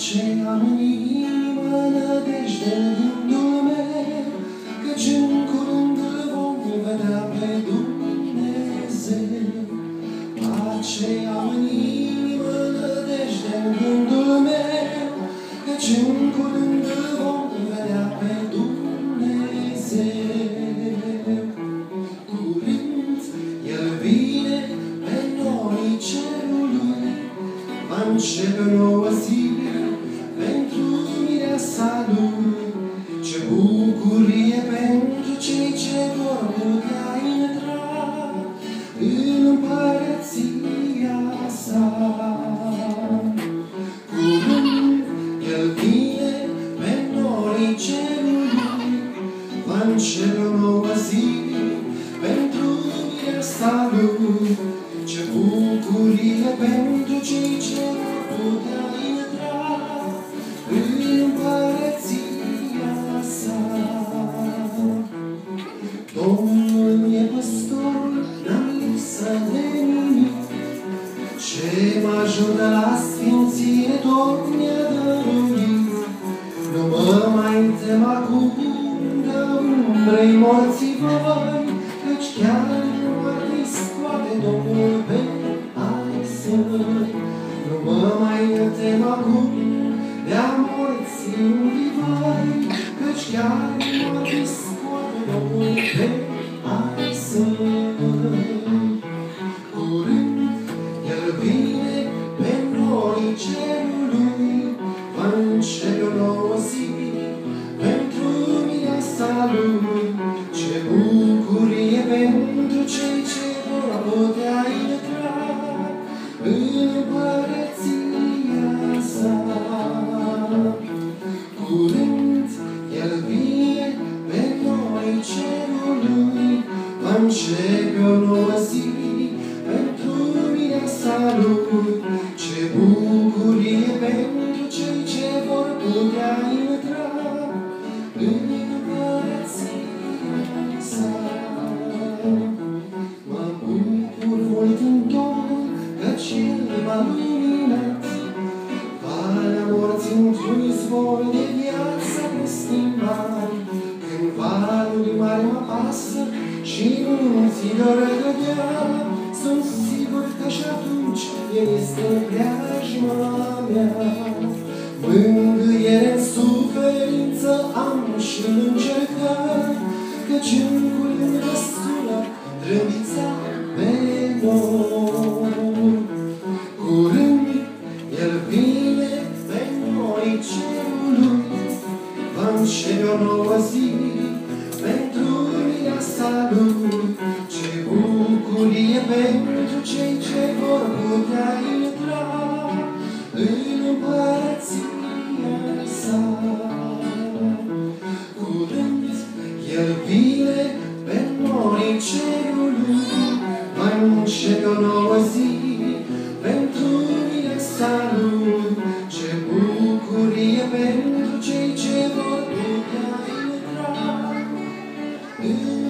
ce am în inimă nădejde din lume, Căci în curând îl vom vedea pe Dumnezeu. Pace am în inimă nădejde în gândul Căci în curând îl vom vedea pe Dumnezeu. Curând El vine pe noi cerului, Va începe nouă zi pentru cei ce vor putea intra în împărăția sa. Curând El vine pe norii cerului, va începe o nouă zi pentru mireasa lui. Ce bucurie pentru cei ce vor putea intra mă ajută la sfințire, tot mi-a dăruit. Nu mă mai tem acum de umbrei morții voi, Căci chiar în moarte scoate Domnul pe ai săi. Nu mă mai tem acum de a morții vivai, Căci chiar în moarte scoate Domnul Curând El vine pe noi cerului, va începe o nouă zi pentru mireasa lui. Ce bucurie pentru cei ce vor putea intra în împărăția sa. Mă bucur mult în Domnul, căci El m-a luminat. Valea morții într-un izvor valul mare mă pasă și munții de răgădeală, sunt sigur că și atunci El este în preajma mea. Mângâiere în suferință am și în încercări, căci în curând răsună trâmbița pe noi. Curând El vine pe noi cerului, va începe o nouă zi pentru salut Ce bucurie pentru cei ce vor putea intra În împărăția sa Curând el vine pe norii cerului Mai mult și o nouă zi Pentru mine salut Ce bucurie pentru cei ce vor putea intra Ooh.